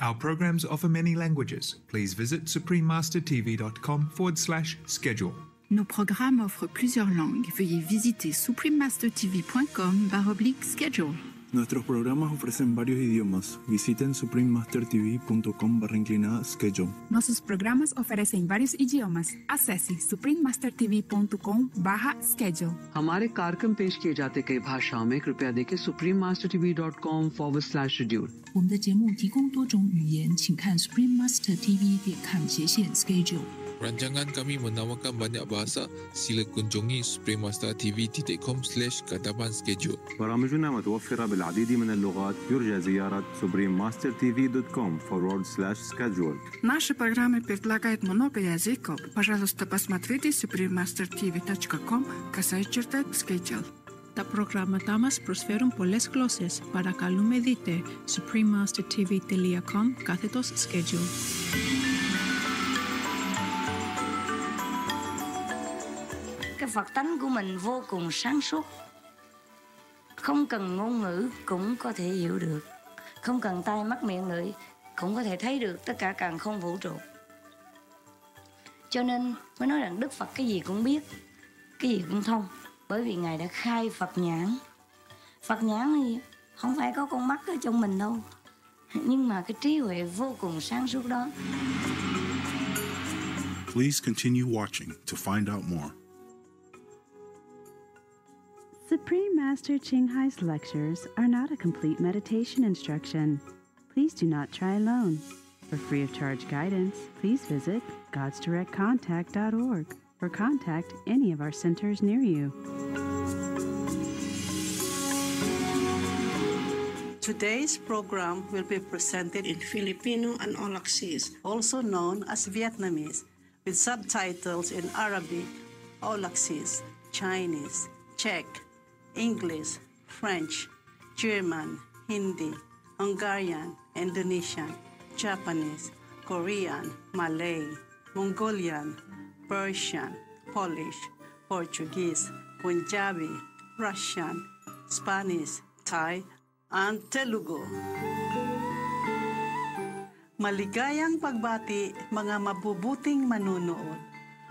Our programs offer many languages. Please visit suprememastertv.com forward slash schedule. Nos programmes offrent plusieurs langues. Veuillez visiter suprememastertv.com schedule. Nuestros programas ofrecen varios idiomas. Visiten suprememastertv.com barra inclinada schedule. Nossos programas oferecem vários idiomas. Acesse suprememastertv.com barra schedule. हमारे कार्यक्रम पेश किए जाते कई भाषाओं में कृपया देखें Supreme Master TV dot com forward slash schedule 我们的节目提供多种语言，请看 Supreme Master TV 点 com 斜线 schedule。 Rancangan kami menawarkan banyak bahasa. Sila kunjungi suprememastertv.com slash katapan schedule. برامجنا متوفرة بالعديد من اللغات يرجى زيارة suprememastertv.com forward slash schedule Наши программы предлагают много языков. Пожалуйста, посмотрите suprememastertv.com касая черта schedule. Τα προγράμματά μας προσφέρουν πολλές γλώσσες. Παρακαλούμε δείτε suprememastertv.com κάθετος schedule. Cái phật tánh của mình vô cùng sáng suốt. Không cần ngôn ngữ cũng có thể hiểu được. Không cần tai mắt miệng lưỡi cũng có thể thấy được, tất cả càng không vũ trụ. Cho nên mới nói rằng đức phật cái gì cũng biết, cái gì cũng thông. Bởi vì ngài đã khai phật nhãn. Phật nhãn thì không phải có con mắt ở trong mình đâu. Nhưng mà cái trí huệ vô cùng sáng suốt đó. Please continue watching to find out more. Supreme Master Ching Hai's lectures are not a complete meditation instruction. Please do not try alone. For free of charge guidance, please visit godsdirectcontact.org or contact any of our centers near you. Today's program will be presented in Filipino and Olaxese, also known as Vietnamese, with subtitles in Arabic, Olaxese, Chinese, Czech, English, French, German, Hindi, Hungarian, Indonesian, Japanese, Korean, Malay, Mongolian, Persian, Polish, Portuguese, Punjabi, Russian, Spanish, Thai, and Telugu. Maligayang pagbati mga mabubuting manunood.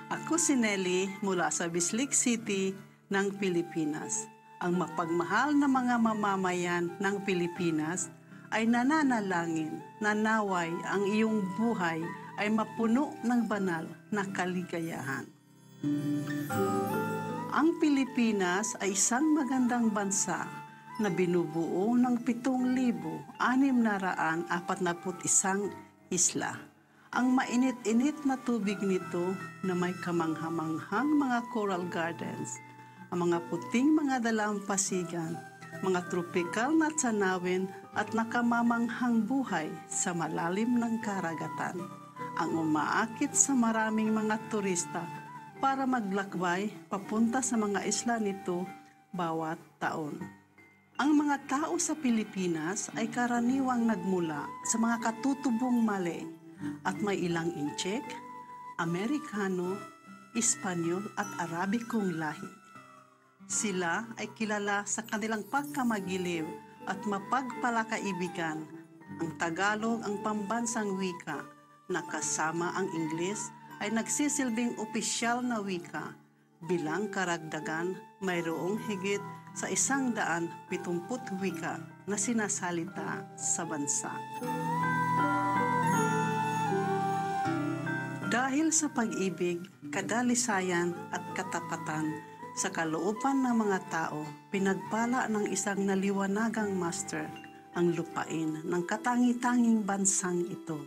Ako si Nelly mula sa Bislik City ng Pilipinas. Ang mapagmahal na mga mamamayan ng Pilipinas ay nananalangin na naway ang iyong buhay ay mapuno ng banal na kaligayahan. Ang Pilipinas ay isang magandang bansa na binubuo ng 7,641 isla. Ang mainit-init na tubig nito na may kamanghamanghang mga coral gardens, ang mga puting mga dalampasigan, mga tropikal na tanawin at nakamamanghang buhay sa malalim ng karagatan. Ang umaakit sa maraming mga turista para maglakbay papunta sa mga isla nito bawat taon. Ang mga tao sa Pilipinas ay karaniwang nagmula sa mga katutubong Malay at may ilang Inchek, Amerikano, Espanyol at Arabikong lahi. Sila ay kilala sa kanilang pagkamagiliw at mapagpalakaibigan. Ang Tagalog ang pambansang wika na kasama ang Ingles ay nagsisilbing opisyal na wika bilang karagdagan mayroong higit sa isang daan pitumput wika na sinasalita sa bansa. Dahil sa pag-ibig, kadalisayan at katapatan sa kalooban ng mga tao, pinagpala ng isang naliwanagang master ang lupain ng katangi-tanging bansang ito.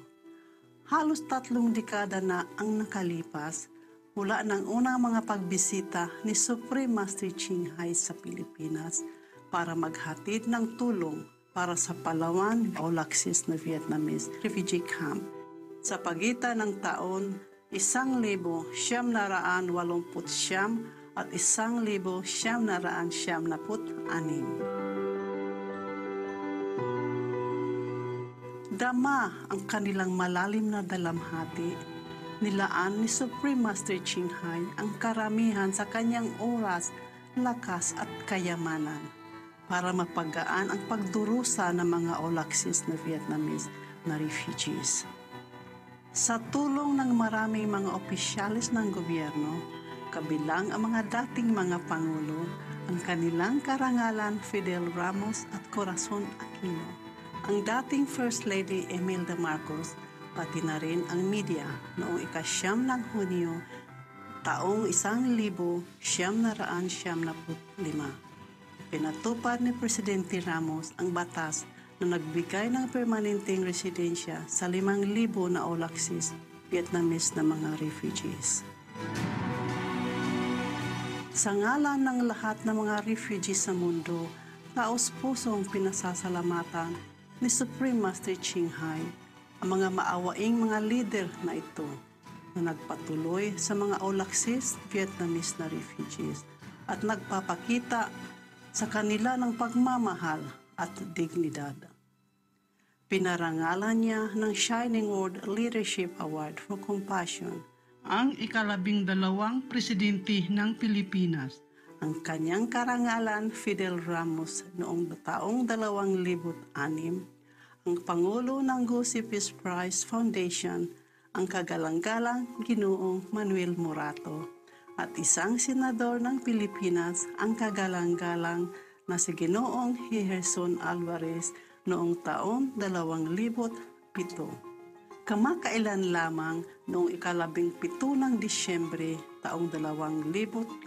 Halos tatlong dekada na ang nakalipas mula ng unang mga pagbisita ni Supreme Master Ching Hai sa Pilipinas para maghatid ng tulong para sa Palawan o Laxis na Vietnamese refugee camp. Sa pagitan ng taon, isang libo siyam na raan walumput siyam at isang libo siyam na raan siyam na put anim. Dama ang kanilang malalim na dalamhati nilaan ni Supreme Master Ching Hai ang karamihan sa kanyang oras, lakas at kayamanan para mapagaan ang pagdurusa ng mga Olaxis na Vietnamese na refugees. Sa tulong ng maraming mga opisyalis ng gobyerno, kabilang ang mga dating mga pangulo, ang kanilang karangalan Fidel Ramos at Corazon Aquino, ang dating First Lady Imelda Marcos, pati na rin ang media noong ikasyam ng Hunyo taong isang libo siyam na raan siyam na lima. Pinatupad ni Presidente Ramos ang batas na nagbigay ng permanenteng residensya sa limang libo na Olaksis, Vietnamese na mga refugees. Sa ngalan ng lahat ng mga refugees sa mundo, taos pusong pinasasalamatan ni Supreme Master Ching Hai ang mga maawaing mga leader na ito na nagpatuloy sa mga Olaksis Vietnamese na refugees at nagpapakita sa kanila ng pagmamahal at dignidad. Pinarangalan niya ng Shining World Leadership Award for Compassion ang ikalabing dalawang presidente ng Pilipinas. Ang kanyang karangalan Fidel Ramos noong taong 2006, ang Pangulo ng Gusi Peace Prize Foundation ang kagalang-galang Ginoong Manuel Morato at isang senador ng Pilipinas ang kagalang-galang na si Ginoong Hiherson Alvarez noong taong 2007. Kamakailan lamang noong ikalabing pito ng Disyembre taong 2018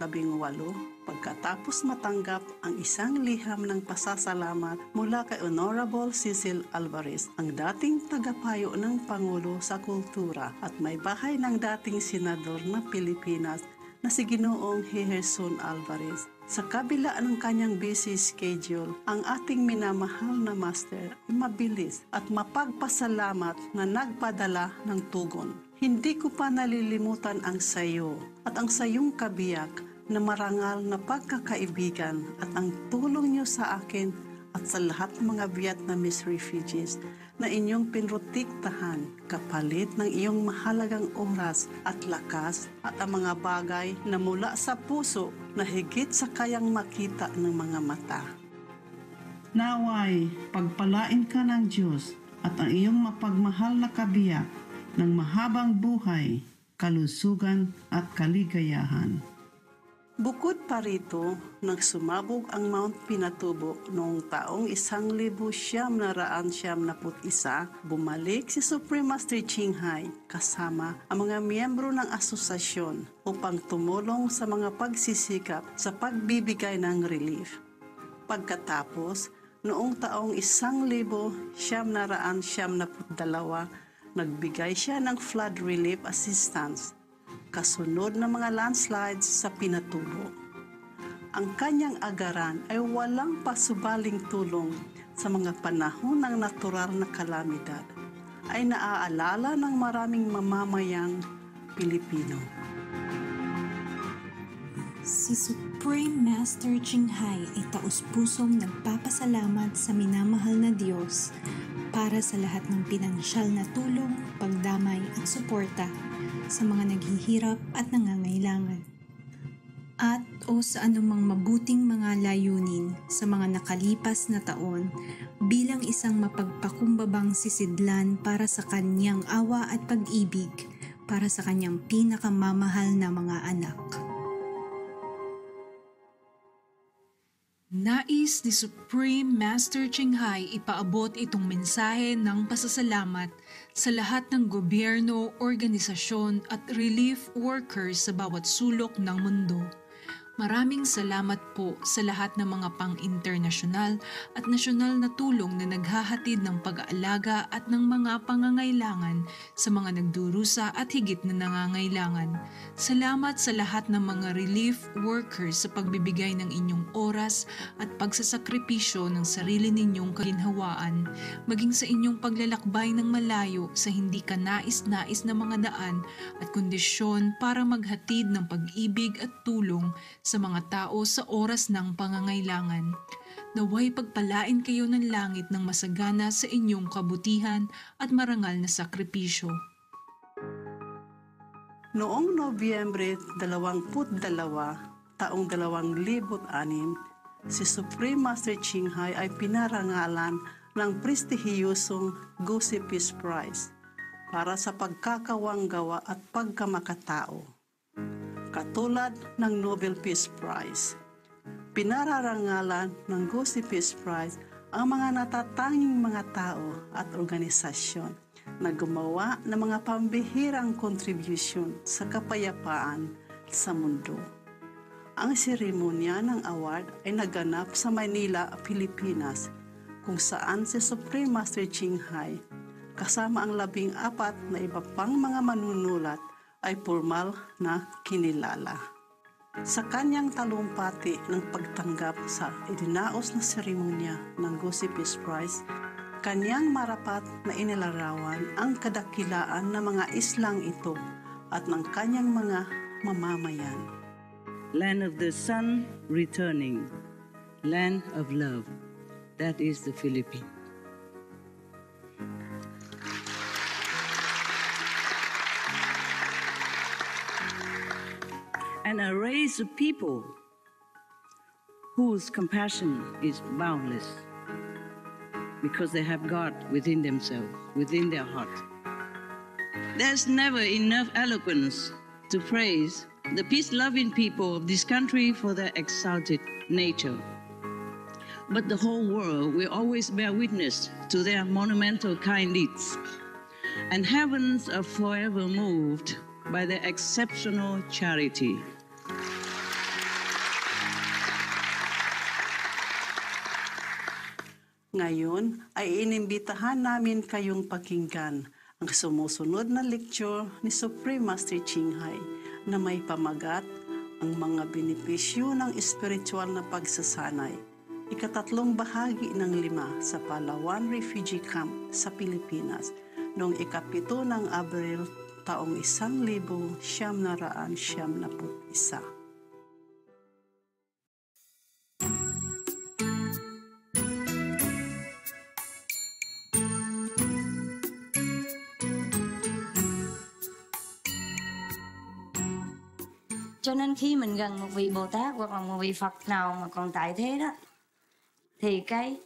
pagkatapos matanggap ang isang liham ng pasasalamat mula kay Honorable Cecil Alvarez, ang dating tagapayo ng Pangulo sa Kultura at may bahay ng dating senador na Pilipinas na si Ginoong Heherson Alvarez. Sa kabila ng kanyang busy schedule, ang ating minamahal na master ay mabilis at mapagpasalamat na nagpadala ng tugon. Hindi ko pa nalilimutan ang sayo at ang sayong kabiyak na marangal na pagkakaibigan at ang tulong niyo sa akin at sa lahat ng mga Vietnamese refugees na inyong pinrotiktahan kapalit ng iyong mahalagang oras at lakas at ang mga bagay na mula sa puso na higit sa kayang makita ng mga mata. Naway, pagpalain ka ng Diyos at ang iyong mapagmahal na kabiyak ng mahabang buhay, kalusugan at kaligayahan. Bukod pa rito, nagsumabog ang Mount Pinatubo noong taong isang libo siyam na raan siyam na put isa, bumalik si Supreme Master Ching Hai kasama ang mga miyembro ng asosasyon upang tumulong sa mga pagsisikap sa pagbibigay ng relief. Pagkatapos, noong taong isang libo siyam na raan siyam na put dalawa, nagbigay siya ng flood relief assistance kasunod ng mga landslides sa Pinatubo. Ang kanyang agaran ay walang pasubaling tulong sa mga panahon ng natural na kalamidad ay naaalala ng maraming mamamayang Pilipino. Si Supreme Master Ching Hai ay taus-pusong nagpapasalamat sa minamahal na Diyos para sa lahat ng pinansyal na tulong, pagdamay at suporta sa mga naghihirap at nangangailangan. At o sa anumang mabuting mga layunin sa mga nakalipas na taon bilang isang mapagpakumbabang sisidlan para sa kanyang awa at pag-ibig para sa kanyang pinakamamahal na mga anak. Nais ni Supreme Master Ching Hai ipaabot itong mensahe ng pasasalamat sa lahat ng gobyerno, organisasyon at relief workers sa bawat sulok ng mundo. Maraming salamat po sa lahat ng mga pang-internasyonal at nasyonal na tulong na naghahatid ng pag-aalaga at ng mga pangangailangan sa mga nagdurusa at higit na nangangailangan. Salamat sa lahat ng mga relief workers sa pagbibigay ng inyong oras at pagsasakripisyo ng sarili ninyong kaginhawaan, maging sa inyong paglalakbay ng malayo sa hindi ka nais-nais na mga daan at kondisyon para maghatid ng pag-ibig at tulong sa mga tao sa oras ng pangangailangan. Naway pagpalain kayo ng langit ng masagana sa inyong kabutihan at marangal na sakripisyo. Noong Nobyembre 22, taong 2006, si Supreme Master Ching Hai ay pinarangalan ng prestihiyosong Gusi Peace Prize para sa pagkakawang gawa at pagkamakatao. Katulad ng Nobel Peace Prize, pinararangalan ng Gusi Peace Prize ang mga natatanging mga tao at organisasyon na gumawa ng mga pambihirang contribution sa kapayapaan sa mundo. Ang seremonya ng award ay naganap sa Manila, Pilipinas, kung saan si Supreme Master Ching Hai kasama ang labing apat na iba pang mga manunulat ay formal na kinilala. Sa kanyang talumpati ng pagtanggap sa idinaos na seremonya ng Gusi Peace Prize, kanyang marapat na inilarawan ang kadakilaan ng mga islang ito at ng kanyang mga mamamayan. Land of the sun returning, land of love. That is the Philippines. And a race of people whose compassion is boundless because they have God within themselves, within their heart. There's never enough eloquence to praise the peace loving people of this country for their exalted nature. But the whole world will always bear witness to their monumental kind deeds, and heavens are forever moved by their exceptional charity. Ngayon ay inimbitahan namin kayong pakinggan ang sumusunod na lecture ni Supreme Master Ching Hai na may pamagat ang mga benepisyo ng espiritual na pagsasanay. Ikatatlong bahagi ng lima sa Palawan Refugee Camp sa Pilipinas noong ikapito ng Abril taong isang libo siyam na raan siyam na isa. Cho nên khi mình gần một vị bồ tát hoặc là một vị phật nào mà còn tại thế đó, thì cái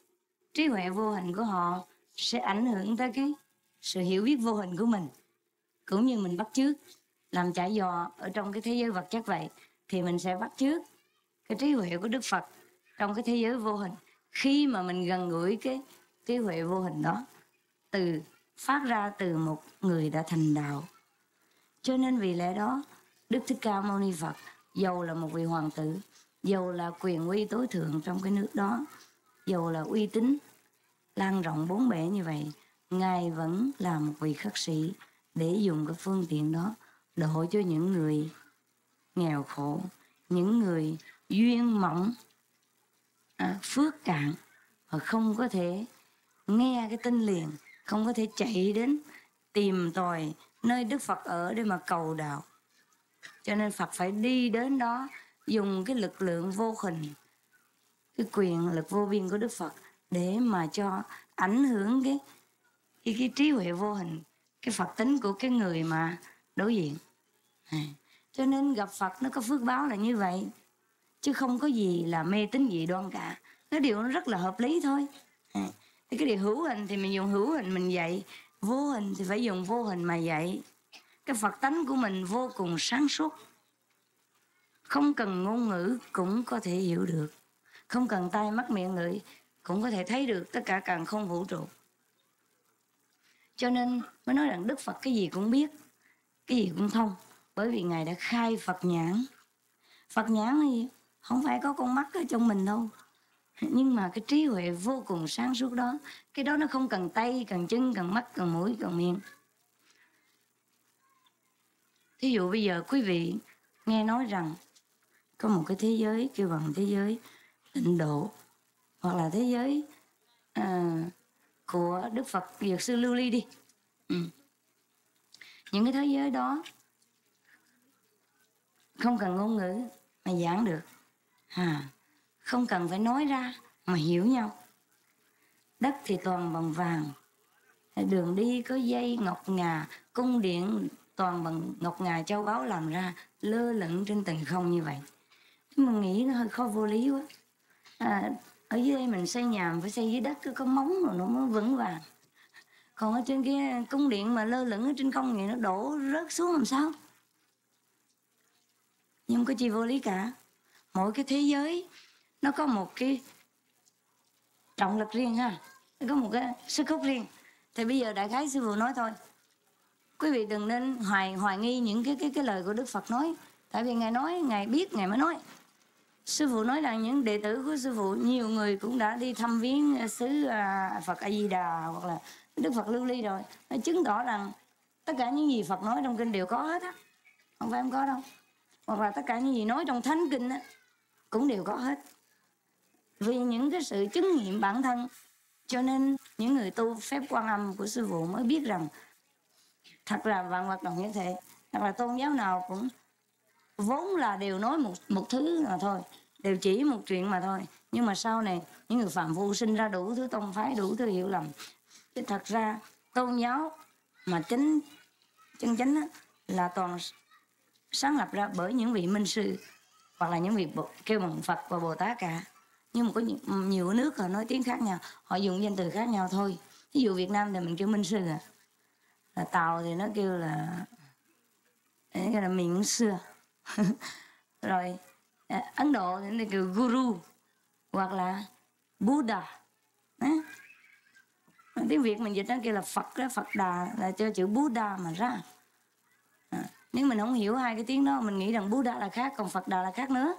trí huệ vô hình của họ sẽ ảnh hưởng tới cái sự hiểu biết vô hình của mình. Cũng như mình bắt chước, làm chả dò ở trong cái thế giới vật chất vậy, thì mình sẽ bắt chước cái trí huệ của đức phật trong cái thế giới vô hình. Khi mà mình gần gũi cái trí huệ vô hình đó, từ phát ra từ một người đã thành đạo. Cho nên vì lẽ đó Đức Thích Ca Mâu Ni Phật dầu là một vị hoàng tử, dầu là quyền uy tối thượng trong cái nước đó, dầu là uy tín lan rộng bốn bể như vậy, Ngài vẫn là một vị khắc sĩ để dùng cái phương tiện đó độ cho những người nghèo khổ, những người duyên mỏng, à, phước cạn và không có thể nghe cái tin liền, không có thể chạy đến tìm tòi nơi Đức Phật ở để mà cầu đạo cho nên phật phải đi đến đó dùng cái lực lượng vô hình cái quyền lực vô biên của đức phật để mà cho ảnh hưởng cái cái, cái trí huệ vô hình cái phật tính của cái người mà đối diện à. cho nên gặp phật nó có phước báo là như vậy chứ không có gì là mê tín dị đoan cả cái điều nó rất là hợp lý thôi à. thì cái điều hữu hình thì mình dùng hữu hình mình dạy vô hình thì phải dùng vô hình mà dạy cái phật tánh của mình vô cùng sáng suốt. Không cần ngôn ngữ cũng có thể hiểu được. Không cần tay mắt miệng ngửi cũng có thể thấy được, tất cả càng không vũ trụ. Cho nên mới nói rằng đức phật cái gì cũng biết, cái gì cũng thông. Bởi vì ngài đã khai phật nhãn. Phật nhãn thì không phải có con mắt ở trong mình đâu. Nhưng mà cái trí huệ vô cùng sáng suốt đó, cái đó nó không cần tay, cần chân, cần mắt, cần mũi, cần miệng thí dụ bây giờ quý vị nghe nói rằng có một cái thế giới kêu bằng thế giới tịnh độ hoặc là thế giới à, của đức phật dược sư lưu ly đi. Ừ. những cái thế giới đó không cần ngôn ngữ mà giảng được. À, không cần phải nói ra mà hiểu nhau. Đất thì toàn bằng vàng đường đi có dây ngọc ngà cung điện toàn bằng ngọc ngà châu báu làm ra lơ lửng trên tầng không như vậy. Mình nghĩ nó hơi khó vô lý quá. À, ở dưới đây mình xây nhà mình phải xây dưới đất cứ có móng rồi nó mới vững vàng. Còn ở trên kia cung điện mà lơ lửng ở trên không vậy nó đổ rớt xuống làm sao? Nhưng không có chi vô lý cả. Mỗi cái thế giới nó có một cái trọng lực riêng ha. Nó có một cái sức hút riêng. Thì bây giờ đại khái sư phụ nói thôi quý vị đừng nên hoài hoài nghi những cái cái cái lời của đức phật nói. Tại vì ngài nói, ngài biết, ngài mới nói. Sư phụ nói rằng những đệ tử của sư phụ, nhiều người cũng đã đi thăm viếng à, xứ à, phật a di đà hoặc là đức phật lưu ly rồi. Nó chứng tỏ rằng tất cả những gì phật nói trong kinh đều có hết á. Không phải không có đâu. Hoặc là tất cả những gì nói trong thánh kinh á, cũng đều có hết. Vì những cái sự chứng nghiệm bản thân, cho nên những người tu phép quan âm của sư phụ mới biết rằng thật là vạn vật đồng như thế. Hoặc là tôn giáo nào cũng vốn là đều nói một một thứ mà thôi đều chỉ một chuyện mà thôi. Nhưng mà sau này những người phạm phu sinh ra đủ thứ tôn phái đủ thứ hiểu lầm. Chứ thật ra tôn giáo mà chính chân chính á, là toàn sáng lập ra bởi những vị minh sư hoặc là những vị bộ, kêu bằng Phật và Bồ Tát cả. Nhưng mà có nhiều, nhiều nước họ nói tiếng khác nhau họ dùng danh từ khác nhau thôi. Ví dụ Việt Nam thì mình kêu minh sư à là Tàu thì nó kêu là cái là mình xưa. Rồi à, Ấn Độ thì nó kêu Guru hoặc là Buddha. À. tiếng Việt mình dịch nó kêu là Phật đó Phật Đà là cho chữ Buddha mà ra. À, nếu mình không hiểu hai cái tiếng đó mình nghĩ rằng Buddha là khác còn Phật Đà là khác nữa.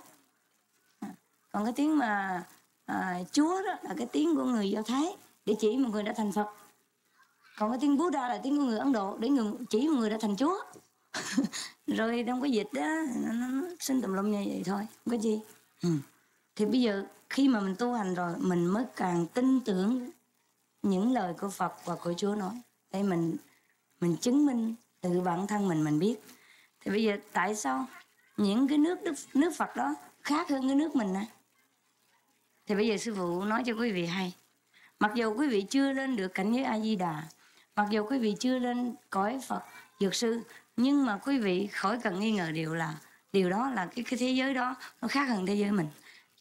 À, còn cái tiếng mà à, Chúa đó là cái tiếng của người Do Thái để chỉ một người đã thành Phật còn cái tiếng Buddha là tiếng của người Ấn Độ để người chỉ một người đã thành Chúa. Rồi trong cái dịch đó nó, nó, nó sinh tùm lum như vậy thôi không có gì. Ừ. thì bây giờ khi mà mình tu hành rồi mình mới càng tin tưởng những lời của Phật và của Chúa nói. Để mình mình chứng minh tự bản thân mình mình biết. Thì bây giờ tại sao những cái nước đức, nước Phật đó khác hơn cái nước mình nè? Thì bây giờ sư phụ nói cho quý vị hay. Mặc dù quý vị chưa lên được cảnh giới a di đà mặc dù quý vị chưa lên cõi phật, dược sư, nhưng mà quý vị khỏi cần nghi ngờ điều là, điều đó là cái cái thế giới đó nó khác hơn thế giới mình.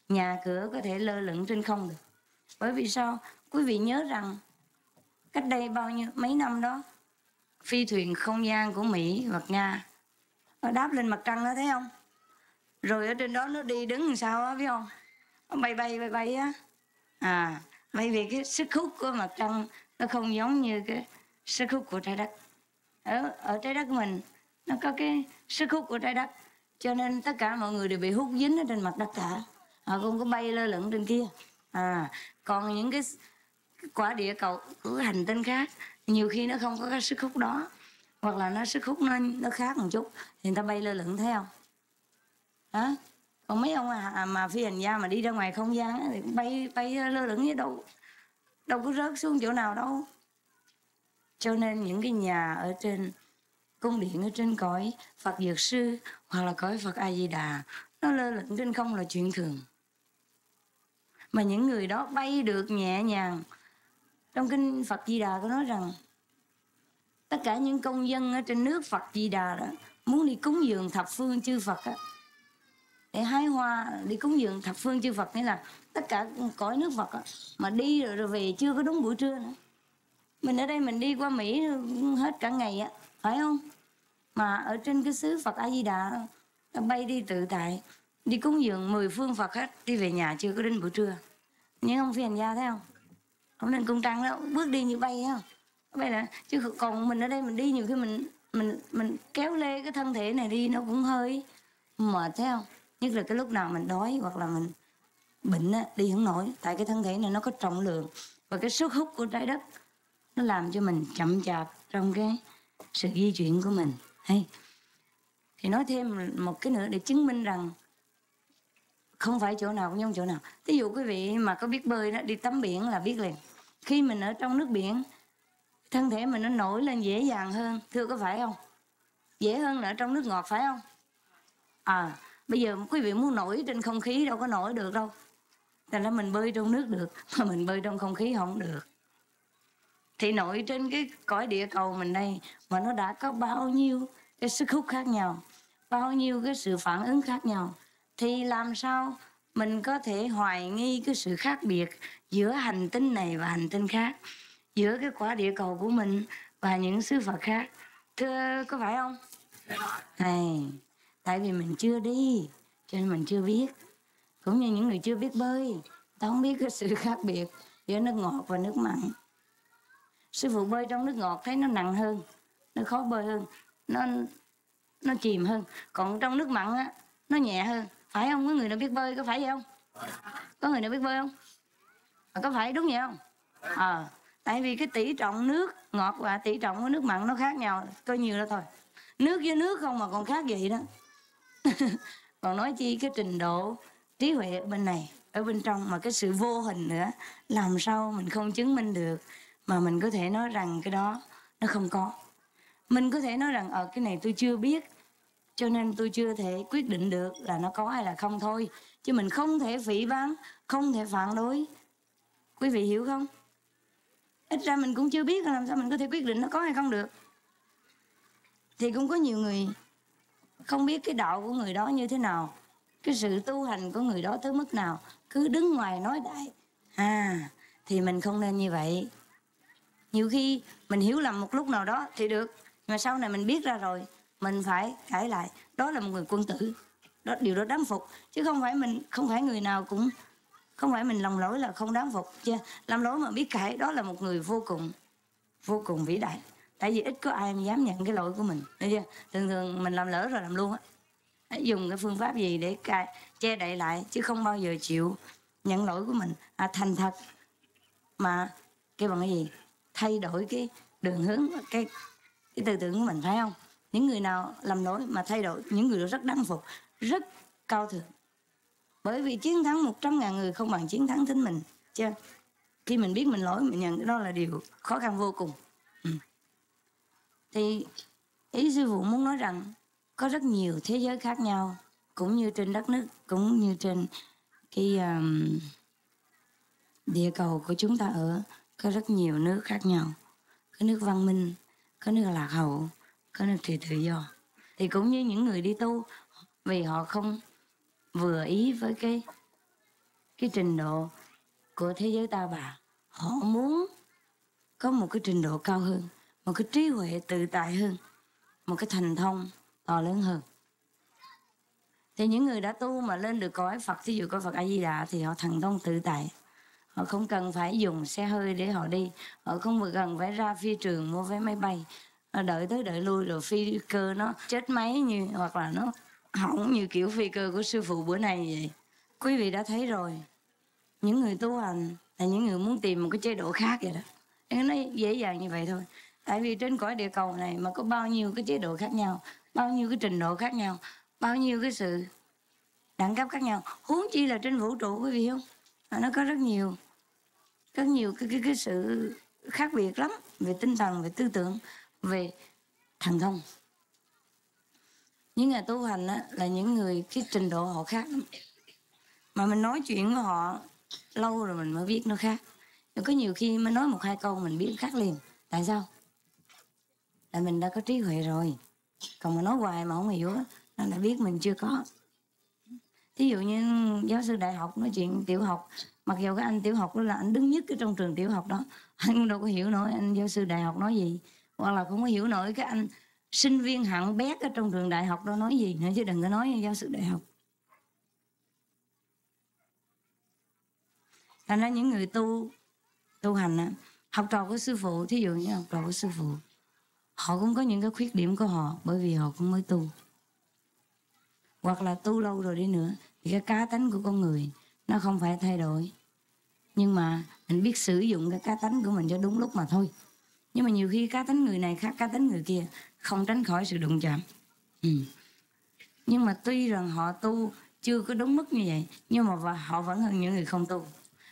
Nhà cửa có thể lơ lửng trên không được. Bởi vì sao? Quý vị nhớ rằng cách đây bao nhiêu, mấy năm đó, phi thuyền không gian của mỹ hoặc nga, nó đáp lên mặt trăng đó, thấy không? Rồi ở trên đó nó đi đứng làm sao á, biết không? Nó bay bay bay bay á. À bay vì cái sức hút của mặt trăng nó không giống như cái sức hút của trái đất. Ở ở trái đất mình nó có cái sức hút của trái đất. Cho nên tất cả mọi người đều bị hút dính ở trên mặt đất cả. Họ không có bay lơ lửng trên kia. À còn những cái quả địa cầu của hành tinh khác nhiều khi nó không có cái sức hút đó. Hoặc là nó sức hút nó nó khác một chút thì người ta bay lơ lửng thấy không? Hả? Còn mấy ông à, mà phi hành gia mà đi ra ngoài không gian thì bay bay lơ lửng với đâu đâu có rớt xuống chỗ nào đâu cho nên những cái nhà ở trên cung điện ở trên cõi Phật Dược Sư hoặc là cõi Phật A Di Đà nó lơ lửng trên không là chuyện thường. Mà những người đó bay được nhẹ nhàng. Trong kinh Phật Di Đà có nói rằng tất cả những công dân ở trên nước Phật Di Đà đó muốn đi cúng dường thập phương chư Phật á để hái hoa đi cúng dường thập phương chư Phật nghĩa là tất cả cõi nước Phật á, mà đi rồi, rồi về chưa có đúng buổi trưa nữa mình ở đây mình đi qua Mỹ hết cả ngày á phải không? Mà ở trên cái xứ Phật A Di Đà bay đi tự tại đi cúng dường 10 phương Phật hết đi về nhà chưa có đến buổi trưa. Nhưng ông phiền gia thấy không? Không nên cung trăng đâu bước đi như bay không? vậy là chứ còn mình ở đây mình đi nhiều khi mình mình mình kéo lê cái thân thể này đi nó cũng hơi mệt thấy không? Nhất là cái lúc nào mình đói hoặc là mình bệnh á, đi không nổi tại cái thân thể này nó có trọng lượng và cái sức hút của trái đất nó làm cho mình chậm chạp trong cái sự di chuyển của mình. Hay. Thì nói thêm một cái nữa để chứng minh rằng không phải chỗ nào cũng giống chỗ nào. Ví dụ quý vị mà có biết bơi đó, đi tắm biển là biết liền. Khi mình ở trong nước biển, thân thể mình nó nổi lên dễ dàng hơn, thưa có phải không? Dễ hơn là ở trong nước ngọt phải không? À bây giờ quý vị muốn nổi trên không khí đâu có nổi được đâu. Thành ra mình bơi trong nước được, mà mình bơi trong không khí không được thì nổi trên cái cõi địa cầu mình đây, mà nó đã có bao nhiêu cái sức hút khác nhau, bao nhiêu cái sự phản ứng khác nhau. Thì làm sao mình có thể hoài nghi cái sự khác biệt giữa hành tinh này và hành tinh khác, giữa cái quả địa cầu của mình và những sứ Phật khác? Thưa, có phải không? Này, tại vì mình chưa đi, cho nên mình chưa biết. Cũng như những người chưa biết bơi, ta không biết cái sự khác biệt giữa nước ngọt và nước mặn sư phụ bơi trong nước ngọt thấy nó nặng hơn nó khó bơi hơn nó nó chìm hơn. Còn trong nước mặn á nó nhẹ hơn. Phải không? Có người nào biết bơi có phải vậy không? Có người nào biết bơi không? À, có phải đúng vậy không? À, tại vì cái tỷ trọng nước ngọt và tỷ trọng của nước mặn nó khác nhau coi nhiều đó thôi. Nước với nước không mà còn khác gì đó. Còn nói chi cái trình độ trí huệ bên này ở bên trong mà cái sự vô hình nữa làm sao mình không chứng minh được mà mình có thể nói rằng cái đó nó không có. Mình có thể nói rằng ở cái này tôi chưa biết, cho nên tôi chưa thể quyết định được là nó có hay là không thôi. Chứ mình không thể phỉ bán không thể phản đối. Quý vị hiểu không? Ít ra mình cũng chưa biết làm sao mình có thể quyết định nó có hay không được. Thì cũng có nhiều người không biết cái đạo của người đó như thế nào, cái sự tu hành của người đó tới mức nào. Cứ đứng ngoài nói đại. À thì mình không nên như vậy nhiều khi mình hiểu lầm một lúc nào đó thì được. Mà sau này mình biết ra rồi mình phải cãi lại. Đó là một người quân tử. Đó điều đó đáng phục. Chứ không phải mình không phải người nào cũng không phải mình lòng lỗi là không đáng phục chứ làm lỗi mà biết cãi đó là một người vô cùng vô cùng vĩ đại. Tại vì ít có ai dám nhận cái lỗi của mình thấy chưa? Thường thường mình làm lỡ rồi làm luôn á. Dùng cái phương pháp gì để cài, che đậy lại chứ không bao giờ chịu nhận lỗi của mình. À, thành thật. Mà cái bằng cái gì? Thay đổi cái đường hướng cái cái tư tưởng của mình phải không? Những người nào làm lỗi mà thay đổi những người đó rất đáng phục rất cao thượng. Bởi vì chiến thắng 100 ngàn người không bằng chiến thắng chính mình chưa? Khi mình biết mình lỗi mình nhận cái đó là điều khó khăn vô cùng. Ừ. thì ý sư phụ muốn nói rằng có rất nhiều thế giới khác nhau cũng như trên đất nước cũng như trên cái um, địa cầu của chúng ta ở có rất nhiều nước khác nhau. Có nước văn minh, có nước lạc hậu, có nước thì tự do. Thì cũng như những người đi tu, vì họ không vừa ý với cái cái trình độ của thế giới ta bà. Họ muốn có một cái trình độ cao hơn, một cái trí huệ tự tại hơn, một cái thành thông to lớn hơn. Thì những người đã tu mà lên được cõi Phật, thí dụ cõi Phật A Di Đà thì họ thành thông tự tại họ không cần phải dùng xe hơi để họ đi. Họ không cần phải ra phi trường mua vé máy bay. Đợi tới đợi lui rồi phi cơ nó chết máy như, hoặc là nó hỏng như kiểu phi cơ của sư phụ bữa nay vậy. Quý vị đã thấy rồi. Những người tu hành là những người muốn tìm một cái chế độ khác vậy đó. Em nói dễ dàng như vậy thôi. Tại vì trên cõi địa cầu này mà có bao nhiêu cái chế độ khác nhau, bao nhiêu cái trình độ khác nhau, bao nhiêu cái sự đẳng cấp khác nhau. Huống chi là trên vũ trụ, quý vị không? Nó có rất nhiều rất nhiều cái, cái cái sự khác biệt lắm về tinh thần về tư tưởng về thành thông những người tu hành á, là những người cái trình độ họ khác lắm. Mà mình nói chuyện với họ lâu rồi mình mới biết nó khác. Nhưng có nhiều khi mới nói một hai câu mình biết khác liền. Tại sao? Là mình đã có trí huệ rồi. Còn mà nói hoài mà không hiểu nó lại biết mình chưa có. Thí dụ như giáo sư đại học nói chuyện tiểu học mặc dù cái anh tiểu học đó là anh đứng nhất cái trong trường tiểu học đó, anh đâu có hiểu nổi anh giáo sư đại học nói gì. Hoặc là không có hiểu nổi cái anh sinh viên hạng bét ở trong trường đại học đó nói gì nữa, chứ đừng có nói giáo sư đại học. Thành ra những người tu tu hành á, học trò của sư phụ, thí dụ như học trò của sư phụ, họ cũng có những cái khuyết điểm của họ bởi vì họ cũng mới tu. Hoặc là tu lâu rồi đi nữa, thì cái cá tánh của con người nó không phải thay đổi nhưng mà mình biết sử dụng cái cá tánh của mình cho đúng lúc mà thôi. Nhưng mà nhiều khi cá tánh người này khác cá tánh người kia, không tránh khỏi sự đụng chạm. Ừ. nhưng mà tuy rằng họ tu chưa có đúng mức như vậy, nhưng mà họ vẫn hơn những người không tu.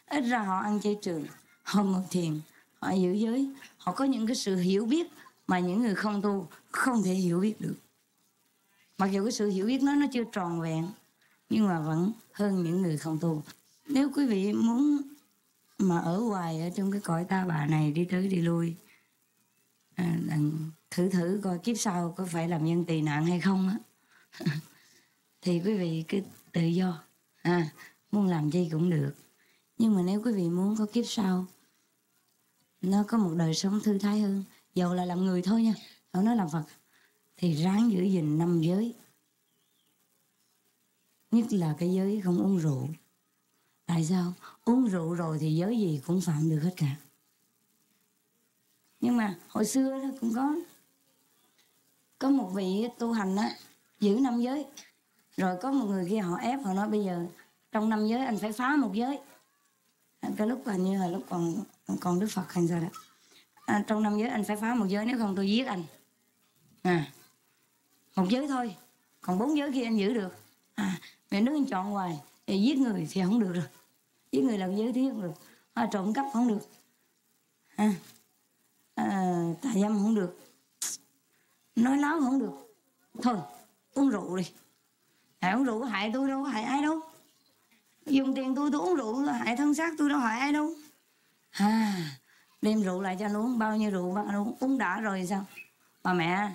Ít ra họ ăn chay trường, họ ngồi thiền, họ giữ giới. Họ có những cái sự hiểu biết mà những người không tu không thể hiểu biết được. Mặc dù cái sự hiểu biết nó nó chưa tròn vẹn, nhưng mà vẫn hơn những người không tu. Nếu quý vị muốn mà ở hoài ở trong cái cõi ta bà này đi tới đi lui. À, thử thử coi kiếp sau có phải làm nhân tị nạn hay không á. Thì quý vị cứ tự do. À muốn làm gì cũng được. Nhưng mà nếu quý vị muốn có kiếp sau nó có một đời sống thư thái hơn. Dầu là làm người thôi nha không nói làm phật. Thì ráng giữ gìn năm giới. Nhất là cái giới không uống rượu tại sao? Uống rượu rồi thì giới gì cũng phạm được hết cả. Nhưng mà hồi xưa đó cũng có. Có một vị tu hành á giữ năm giới. Rồi có một người kia họ ép họ nói bây giờ trong năm giới anh phải phá một giới. Cái lúc hình như là lúc còn còn đức phật hay sao đó. À, trong năm giới anh phải phá một giới nếu không tôi giết anh. À một giới thôi còn bốn giới kia anh giữ được. À mẹ nếu anh chọn hoài thì giết người thì không được rồi giết người là giới thiết được. À, trộm cắp không được. À, à, tà dâm không được. Nói láo không được. Thôi uống rượu đi. Hại uống rượu hại tôi đâu hại ai đâu. Dùng tiền tôi tôi uống rượu hại thân xác tôi đâu hại ai đâu. À đem rượu lại cho nó uống. Bao nhiêu rượu bao uống? Uống đã rồi sao? Bà mẹ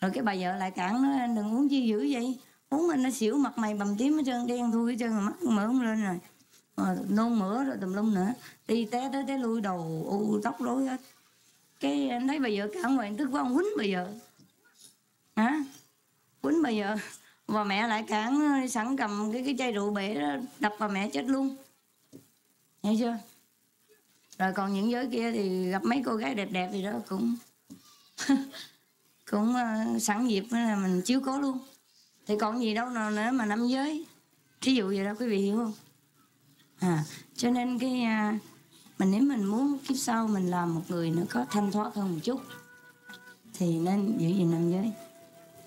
rồi cái bà vợ lại cản nó đừng uống chi dữ vậy. Uống mình nó xỉu mặt mày bầm tím hết trơn đen thui hết trơn mắt mở không lên rồi à, nôn mửa rồi tùm lum nữa. Đi té tới té lui đầu u tóc rối hết. Cái anh thấy bây giờ cản ngoài tức quá ông quýnh bây giờ, hả? Quýnh bây giờ. Và mẹ lại cản ờ, sẵn cầm cái cái chai rượu bể đó đập bà mẹ chết luôn. Nghe chưa? Rồi còn những giới kia thì gặp mấy cô gái đẹp đẹp gì đó cũng cũng uh, sẵn dịp là mình chiếu cố luôn. Thì còn gì đâu nào nữa mà nam giới. Thí dụ vậy đó quý vị hiểu không? À cho nên cái à, mình nếu mình muốn kiếp sau mình làm một người nó có thanh thoát hơn một chút thì nên giữ gìn nam giới.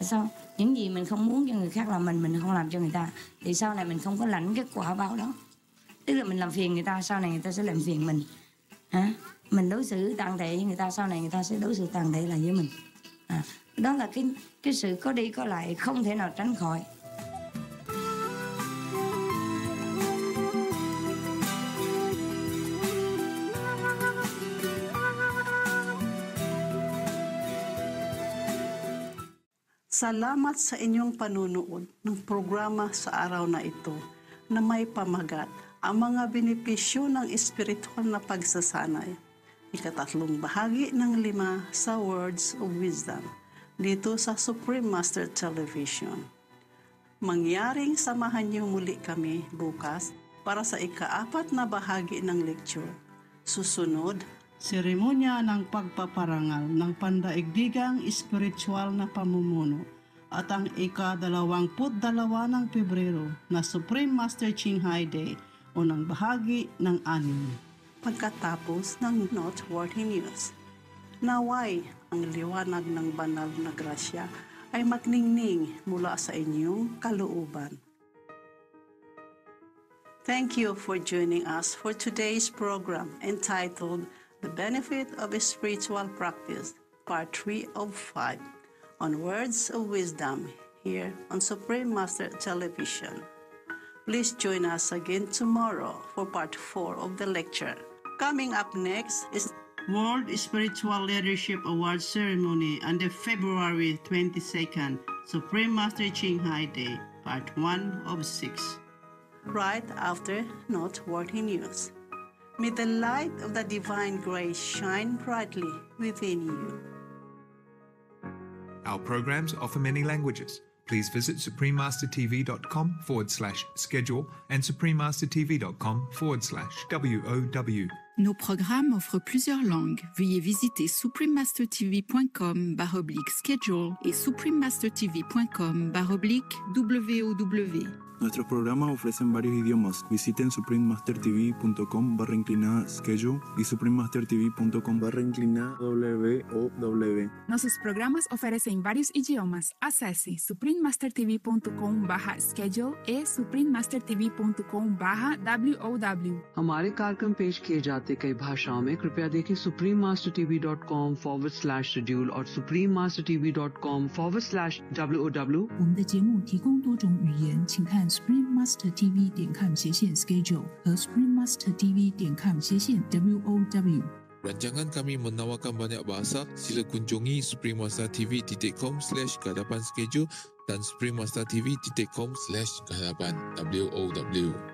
Sao? Những gì mình không muốn cho người khác làm mình mình không làm cho người ta thì sau này mình không có lãnh cái quả báo đó. Tức là mình làm phiền người ta sau này người ta sẽ làm phiền mình. Hả? Mình đối xử tàn tệ với người ta sau này người ta sẽ đối xử tàn tệ lại với mình. À, đó là cái cái sự có đi có lại không thể nào tránh khỏi. Salamat sa inyong panunood ng programa sa araw na ito na may pamagat ang mga benepisyo ng espiritual na pagsasanay. Ikatatlong bahagi ng lima sa Words of Wisdom dito sa Supreme Master Television. Mangyaring samahan niyo muli kami bukas para sa ikaapat na bahagi ng lecture. Susunod, seremonya ng pagpaparangal ng pandaigdigang espiritual na pamumuno at ang ika-dalawamput dalawa ng Pebrero na Supreme Master Ching Hai Day unang bahagi ng anim. Pagkatapos ng noteworthy news, naway ang liwanag ng banal na grasya ay magningning mula sa inyong kalooban. Thank you for joining us for today's program entitled The Benefit of Spiritual Practice, Part 3 of 5, on Words of Wisdom here on Supreme Master Television. Please join us again tomorrow for Part 4 of the lecture. Coming up next is World Spiritual Leadership Award Ceremony on the February 22nd Supreme Master Ching Hai Day, Part 1 of 6. right after noteworthy news. May the light of the divine grace shine brightly within you. Our programs offer many languages. Please visit suprememastertv.com forward slash schedule and suprememastertv.com forward slash WOW. Nos programmes offrent plusieurs langues. Veuillez visiter suprememastertv.com oblique schedule et suprememastertv.com oblique WOW. Nuestros programas ofrecen varios idiomas. Visiten suprememastertv.com barra inclinada schedule y suprememastertv.com barra inclinada WOW. Nossos programas oferecem vários idiomas. Acesse suprememastertv.com barra schedule e suprememastertv.com barra WOW. हमारे कार्यक्रम पेश किए जाते कई भाषाओं में कृपया देखें Supreme Master TV dot com forward slash schedule और Supreme Master TV dot com forward slash W W 我们的节目提供多种语言，请看 SpringMaster TV 点 com 斜线 Schedule 和 SpringMaster TV 点 com 斜线 WOW。 Rancangan kami menawarkan banyak bahasa. Sila kunjungi suprememastertv.com slash gadapan schedule www.suprememastertv.com/kazaban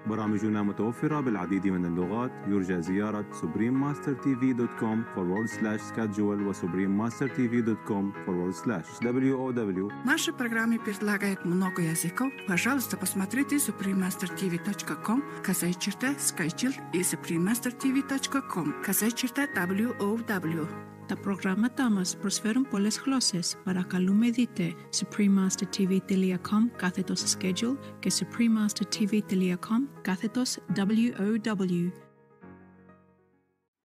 برامجنا متوفرة بالعديد من اللغات يرجى زيارة suprememastertv.com forward slash schedule و suprememastertv.com forward slash wow. Наши программы предлагают много языков. Пожалуйста, посмотрите suprememastertv.com казайчерта schedule и suprememastertv.com казайчерта wow. Τα προγράμματά μας προσφέρουν πολλές γλώσσες. Παρακαλούμε δείτε suprememastertv.com κάθετος schedule και suprememastertv.com κάθετος WOW.